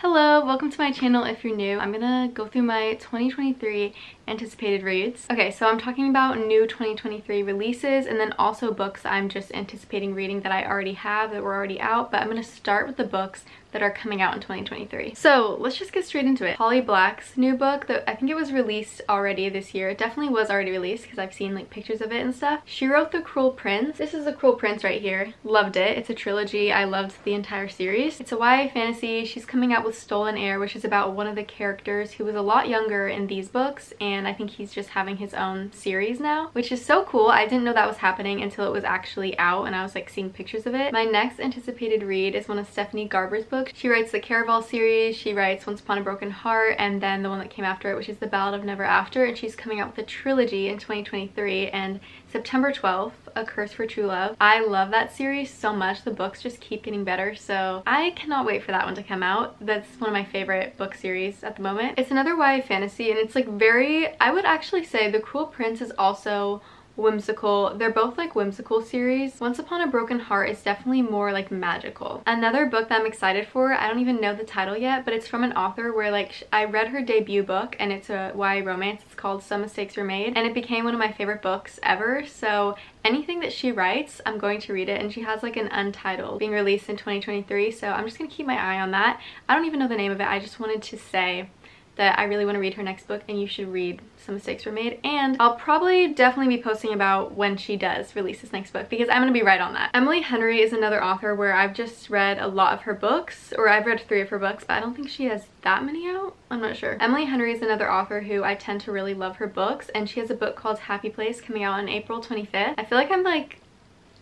Hello, welcome to my channel if you're new. I'm gonna go through my 2023 anticipated reads. Okay, so I'm talking about new 2023 releases and then also books I'm just anticipating reading that I already have that were already out, but I'm gonna start with the books that are coming out in 2023. So let's just get straight into it. Holly Black's new book, that I think it was released already this year. It definitely was already released because I've seen like pictures of it and stuff. She wrote The Cruel Prince. This is The Cruel Prince right here. Loved it. It's a trilogy. I loved the entire series. It's a YA fantasy. She's coming out with Stolen Heir, which is about one of the characters who was a lot younger in these books and I think he's just having his own series now, which is so cool. I didn't know that was happening until it was actually out and I was like seeing pictures of it. My next anticipated read is one of Stephanie Garber's books. She writes the Caraval series, she writes Once Upon a Broken Heart, and then the one that came after it, which is The Ballad of Never After, and she's coming out with a trilogy in 2023, and September 12th, A Curse for True Love. I love that series so much. The books just keep getting better, so I cannot wait for that one to come out. That's one of my favorite book series at the moment. It's another YA fantasy, and it's like very, I would actually say The Cruel Prince is also whimsical. They're both like whimsical series. Once Upon a Broken Heart is definitely more like magical. Another book that I'm excited for, I don't even know the title yet, but it's from an author where like I read her debut book and it's a YA romance. It's called Some Mistakes Were Made and it became one of my favorite books ever. So anything that she writes, I'm going to read it and she has like an untitled being released in 2023. So I'm just to keep my eye on that. I don't even know the name of it. I just wanted to say that I really want to read her next book and you should read Some Mistakes Were Made. And I'll probably definitely be posting about when she does release this next book because I'm going to be right on that. Emily Henry is another author where I've just read a lot of her books or I've read three of her books but I don't think she has that many out. I'm not sure. Emily Henry is another author who I tend to really love her books and she has a book called Happy Place coming out on April 25th. I feel like I'm like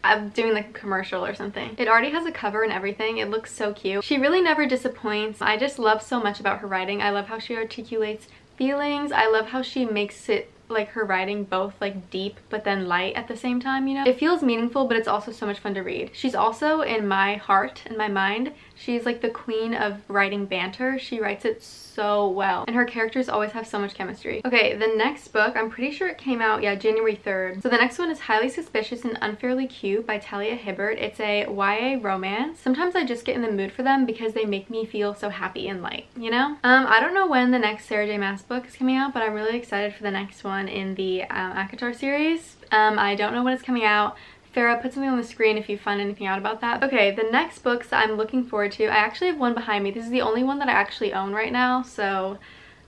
I'm doing like a commercial or something. It already has a cover and everything. It looks so cute. She really never disappoints. I just love so much about her writing. I love how she articulates feelings. I love how she makes it like her writing both like deep but then light at the same time you know it feels meaningful but it's also so much fun to read she's also in my heart and my mind she's like the queen of writing banter. She writes it so well. And her characters always have so much chemistry. Okay the next book i'm pretty sure it came out yeah january 3rd so the next one is highly suspicious and unfairly cute by talia hibbert. It's a ya romance. Sometimes i just get in the mood for them because they make me feel so happy and light you know? Um i don't know when the next sarah j. Maas book is coming out but i'm really excited for the next one in the um, ACOTAR series. Um i don't know when it's coming out Farrah, put something on the screen if you find anything out about that. Okay, the next books I'm looking forward to, I actually have one behind me. This is the only one that I actually own right now, so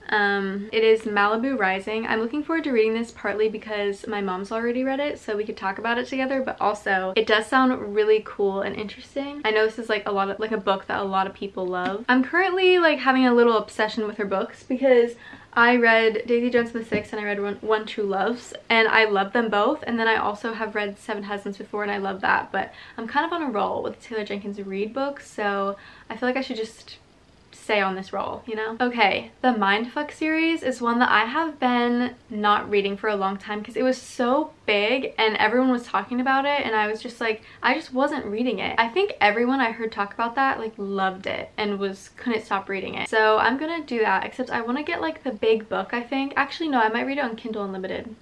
um, it is Malibu Rising. I'm looking forward to reading this partly because my mom's already read it so we could talk about it together but also it does sound really cool and interesting. I know this is like a lot of like a book that a lot of people love. I'm currently like having a little obsession with her books because I read Daisy Jones and the Six and I read One, One True Loves and I love them both. And then I also have read Seven Husbands before and I love that. But I'm kind of on a roll with Taylor Jenkins Reid books so I feel like I should just stay on this roll, you know? Okay, the Mindfuck series is one that I have been not reading for a long time because it was so big and everyone was talking about it and I was just like, I just wasn't reading it. I think everyone I heard talk about that like loved it and was couldn't stop reading it. So I'm gonna do that except I want to get like the big book I think. Actually no, I might read it on Kindle Unlimited.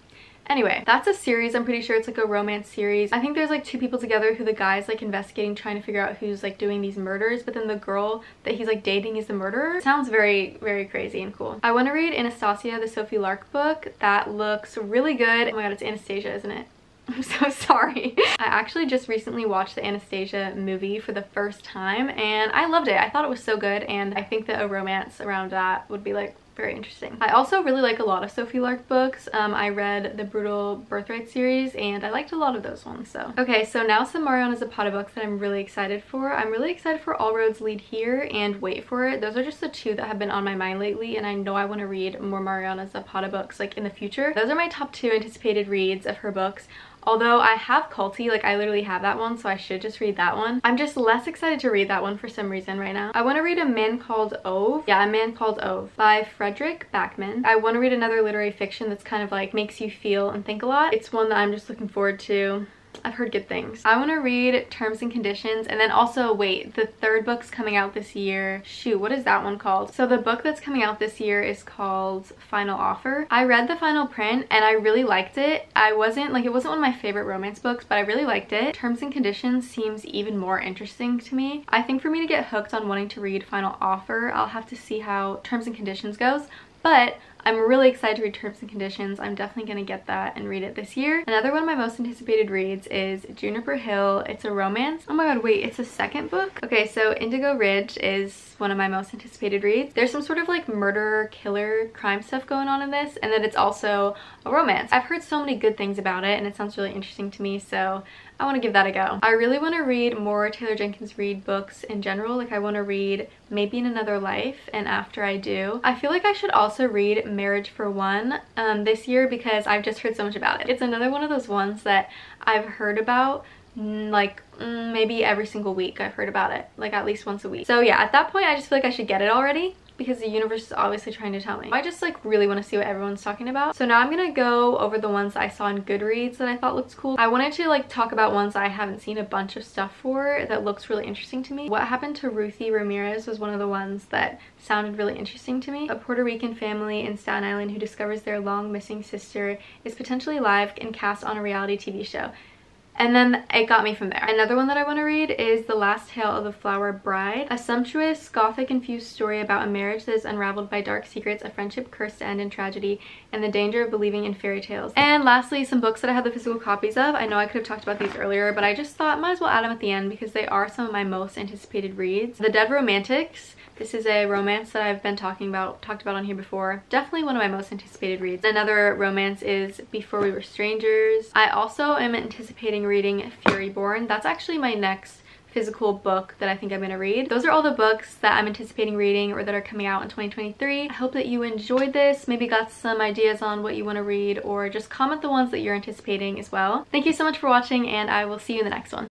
Anyway, that's a series. I'm pretty sure it's like a romance series. I think there's like two people together who the guy's like investigating, trying to figure out who's like doing these murders, but then the girl that he's like dating is the murderer. Sounds very, very crazy and cool. I want to read Anastasia, the Sophie Lark book. That looks really good. Oh my god, it's Anastasia, isn't it? I'm so sorry. I actually just recently watched the Anastasia movie for the first time and I loved it. I thought it was so good and I think that a romance around that would be like very interesting. I also really like a lot of Sophie Lark books. Um, I read the Brutal Birthright series and I liked a lot of those ones. So Okay, so now some Mariana Zapata books that I'm really excited for. I'm really excited for All Rhodes Lead Here and Wait For It. Those are just the two that have been on my mind lately and I know I want to read more Mariana Zapata books like in the future. Those are my top two anticipated reads of her books. Although I have Kulti, like I literally have that one, so I should just read that one. I'm just less excited to read that one for some reason right now. I want to read A Man Called Ove. Yeah, A Man Called Ove by Fredrik Backman. I want to read another literary fiction that's kind of like makes you feel and think a lot. It's one that I'm just looking forward to I've heard good things. I want to read Terms and Conditions and then also wait the third book's coming out this year. Shoot what is that one called? So the book that's coming out this year is called Final Offer. I read the Fine Print and I really liked it. I wasn't like it wasn't one of my favorite romance books but I really liked it. Terms and Conditions seems even more interesting to me. I think for me to get hooked on wanting to read Final Offer I'll have to see how Terms and Conditions goes but I'm really excited to read Terms and Conditions. I'm definitely going to get that and read it this year. Another one of my most anticipated reads is Juniper Hill. It's a romance. Oh my god, wait, it's a second book? Okay, so Indigo Ridge is one of my most anticipated reads. There's some sort of like murder, killer, crime stuff going on in this, and then it's also a romance. I've heard so many good things about it, and it sounds really interesting to me, so I want to give that a go. I really want to read more Taylor Jenkins Reid books in general. Like I want to read Maybe in Another Life and After I Do. I feel like I should also read Marriage for One um, this year because I've just heard so much about it. It's another one of those ones that I've heard about mm, like mm, maybe every single week I've heard about it like at least once a week so yeah at that point I just feel like I should get it already because the universe is obviously trying to tell me. I just like really want to see what everyone's talking about. So now I'm gonna go over the ones I saw on Goodreads that I thought looked cool. I wanted to like talk about ones I haven't seen a bunch of stuff for that looks really interesting to me. What Happened to Ruthie Ramirez was one of the ones that sounded really interesting to me. A Puerto Rican family in Staten Island who discovers their long missing sister is potentially alive and cast on a reality TV show. And then it got me from there. Another one that I want to read is The Last Tale of the Flower Bride, a sumptuous, gothic-infused story about a marriage that is unraveled by dark secrets, a friendship cursed to end in tragedy, and the danger of believing in fairy tales. And lastly, some books that I have the physical copies of. I know I could have talked about these earlier, but I just thought might as well add them at the end because they are some of my most anticipated reads. The Dead Romantics this is a romance that I've been talking about, talked about on here before. Definitely one of my most anticipated reads. Another romance is Before We Were Strangers. I also am anticipating reading Furyborn. That's actually my next physical book that I think I'm going to read. Those are all the books that I'm anticipating reading or that are coming out in 2023. I hope that you enjoyed this, maybe got some ideas on what you want to read or just comment the ones that you're anticipating as well. Thank you so much for watching and I will see you in the next one.